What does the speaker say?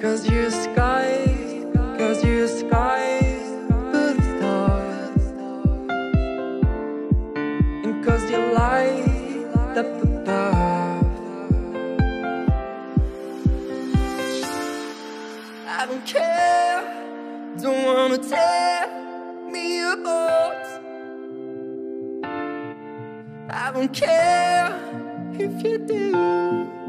Cause you sky, cause you sky with stars. And cause you light up above. I don't care, don't wanna tear me apart. I don't care if you do.